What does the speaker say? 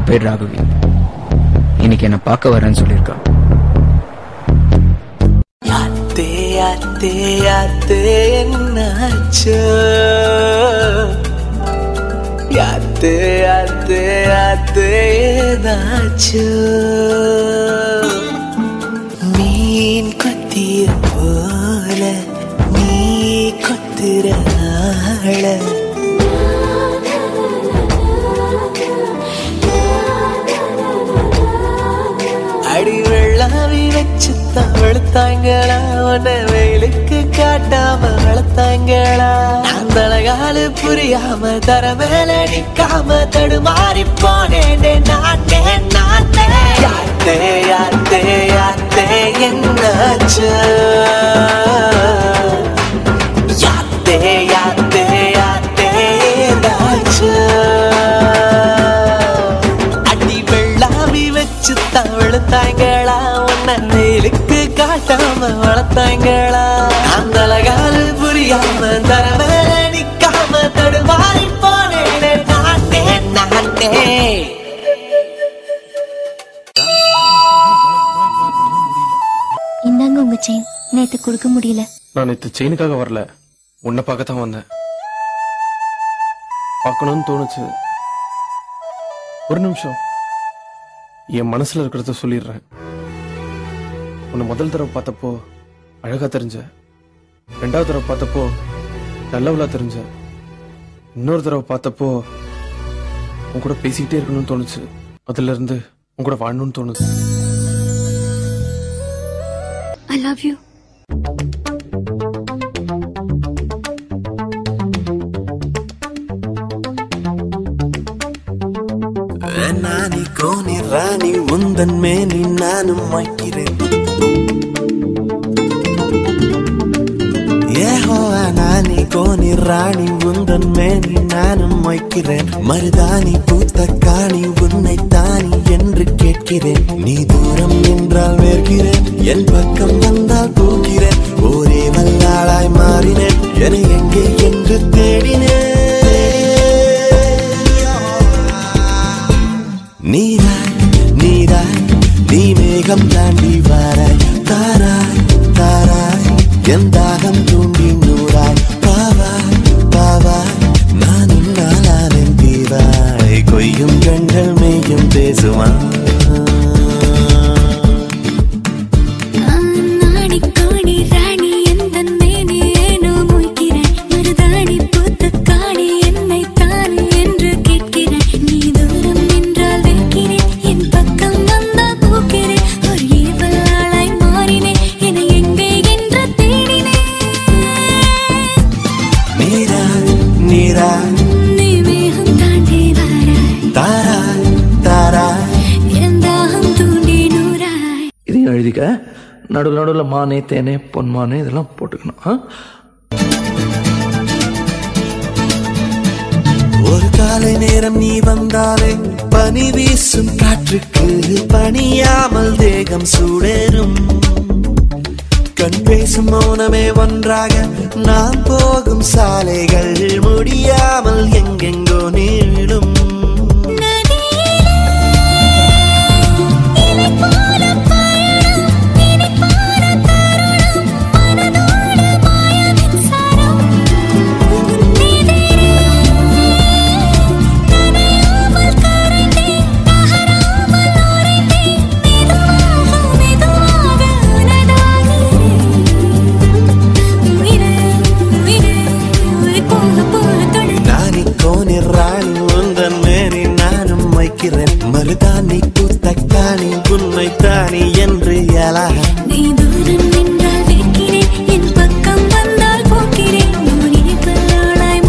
பேர் ராகவி. இன்னைக்கு என்ன பார்க்க வரேன்னு சொல்லியிருக்கா. என்னாச்சு? யாத்தே யாத்தே யாத்தே ஏதாச்சு? வளர்த்தாங்களா? உன்னை வெயிலுக்கு காட்டாம வளர்த்தாங்களா? அந்த அழகாலு புரியாம தர மேல நிக்காம தடுமாறி போனேனே நானே நானே. யாத்தே யாத்தே யாத்தே என்னாச்சு? யாத்தே யாத்தே யாத்தே ஏதாச்சு அடி வெள்ளாமி வச்சு தவழ்த்தாங்களா உன்னை காட்டாம வளர்த்தாங்களா? அந்த அழகால் புரியாம தர மேல நிக்காம தடுமாறி போனேனே நானே நானே. இந்தாங்க உங்க செயின் நேத்து கொடுக்க முடியல. நான் நேற்று செயினுக்காக வரல. உன்னை பார்க்கத்தான் வந்தேன். பார்க்கணும்னு தோணுச்சு. ஒரு நிமிஷம். என் மனசுல இருக்கிறத சொல்லிடுறேன். உன்னை முதல் தடவை பார்த்தப்போ அழகா தெரிஞ்ச. ரெண்டாவது தடவை பார்த்தப்போ நல்லவளா தெரிஞ்ச. இன்னொரு தடவை பார்த்தப்போ உன் கூட பேசிக்கிட்டே இருக்கணும்னு தோணுச்சு. அதுல இருந்து உன் கூட வாழணும்னு தோணுது. ஐ லவ் யூ நானி கோனி ராணி உந்தன் மேனி நானும் வைக்கிறேன் நானி கோனி ராணி உந்தன் மேனி நானும் வைக்கிறேன் மருதாணி பூத்த காணி உன்னை தானி என்று கேட்கிறேன். நீ தூரம் நின்றால் வேர்கிறேன் என் பக்கம் வந்தால் போகிறேன் ஒரே வல்லாளாய் மாறினேன் என எங்கே என்று தேடினேன். நீராய் நீராய் நீ மேகம் தாண்டி வாராய். தாராய் தாராய் என் தாகம் தூண்டி நூறாய் எழுதிக்க. நடுவில் நடுவில் மானே தேனே பொன்மானே இதெல்லாம் போட்டுக்கணும். ஒரு காலை நேரம் நீ வந்தாலே பனி வீசும் காற்றுக்கு பணியாமல் தேகம் சூடேறும். கண் பேசும் மௌனமே ஒன்றாக நான் போகும் சாலைகள் முடியாமல் எங்கெங்கோ நீளும். கோனி ராணி உந்தன் மேனி நானும் வைக்கிறேன். மருதாணி பூத்த காணி உன்னை தானி என்று எலாக நீ தூரம் நின்றால் வைக்கிறேன் என் பக்கம் வந்தால் போக்கிறேன். நான் இனிப்பலாளாய்